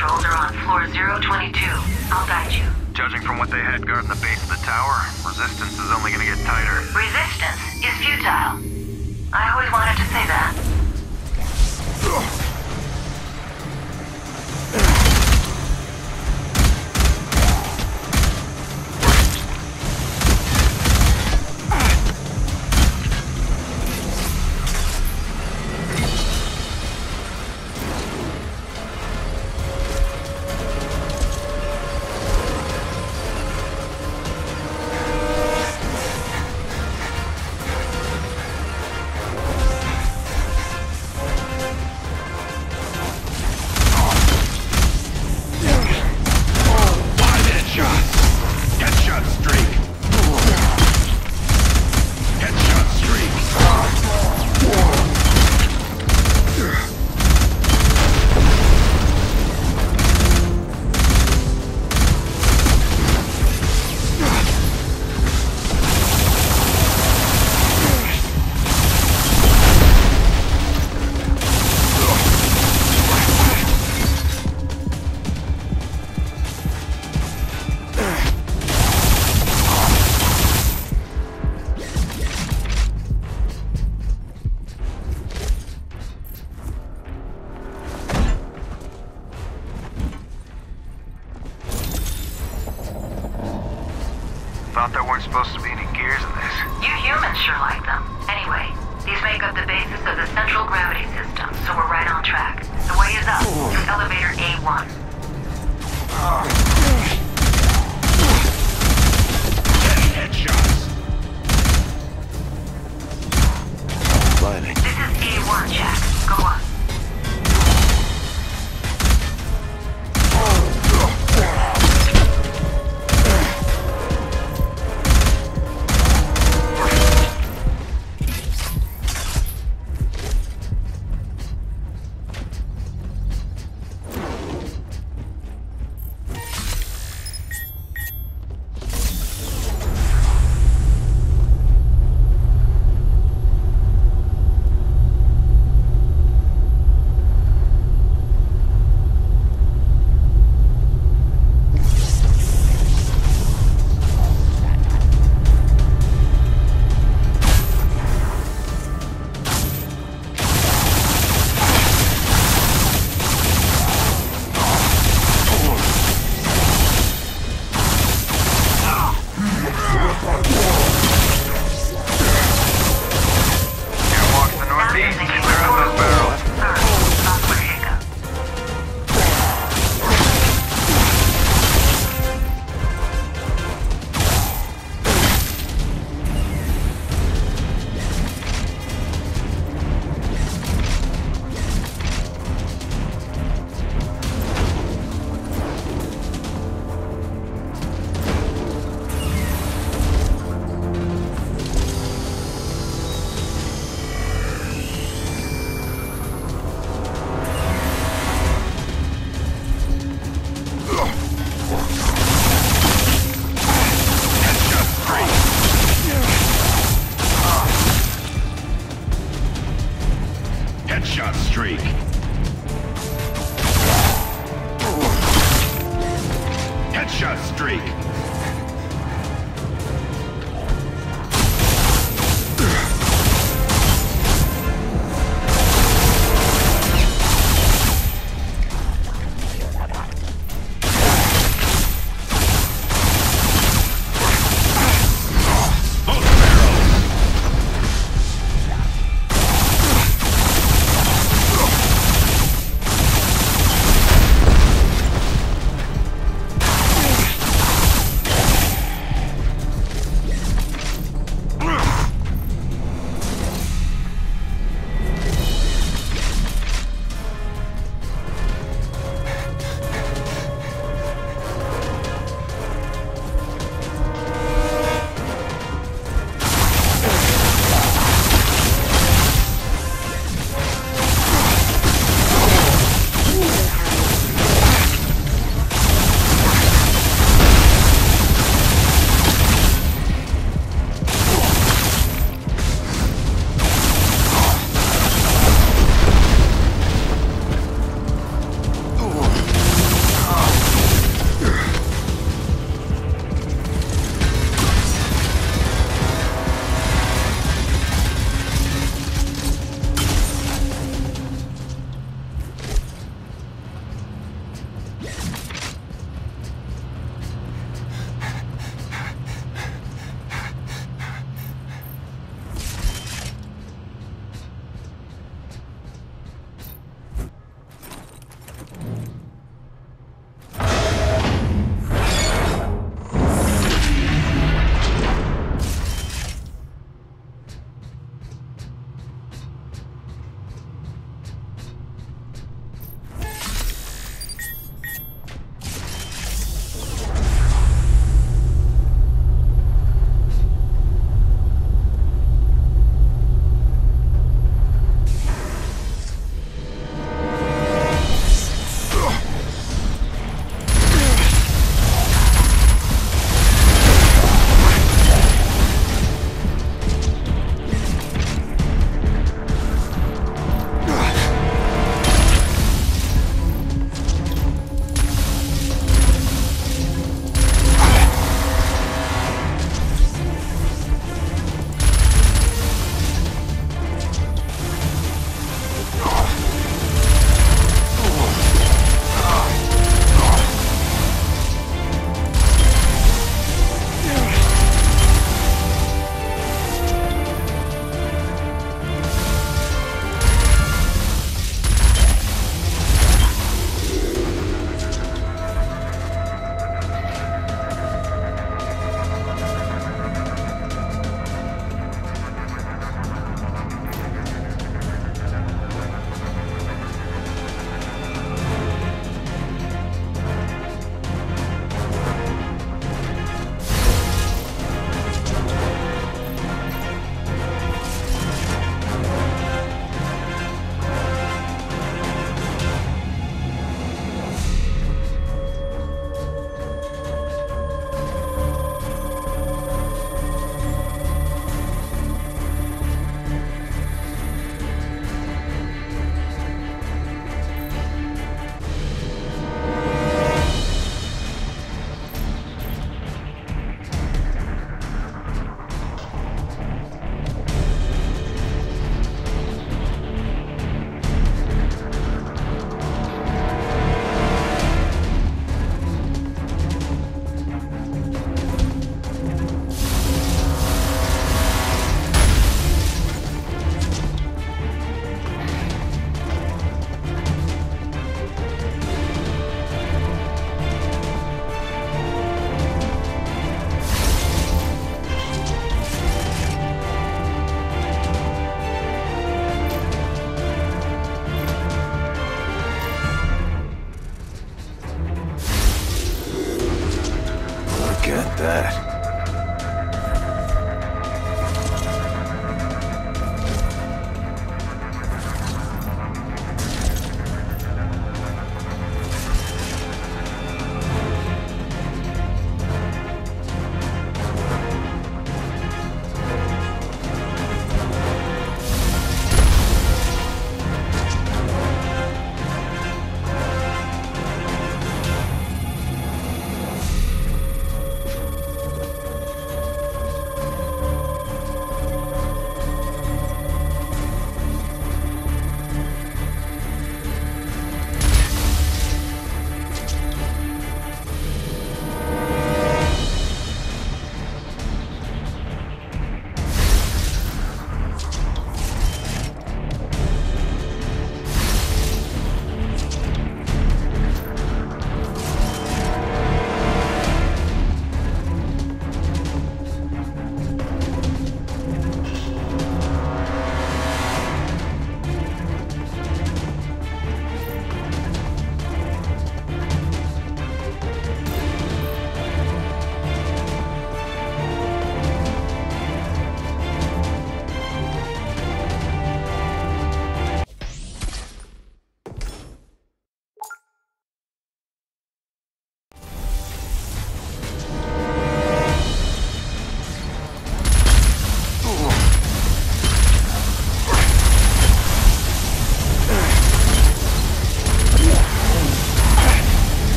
controls are on floor 022. I'll guide you. Judging from what they had guarding the base of the tower, resistance is only gonna get tighter. Resistance is futile. I always wanted to say that. Headshot streak. Headshot streak.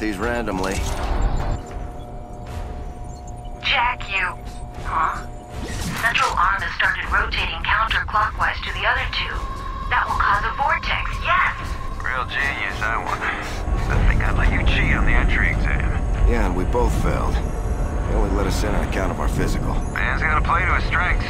These randomly. Jack, you... Huh? Central arm has started rotating counterclockwise to the other two. That will cause a vortex, yes! Real genius, that one. I think I'd let you cheat on the entry exam. Yeah, and we both failed. They only let us in on account of our physical. Man's gotta play to his strengths.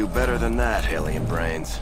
Do better than that, alien brains.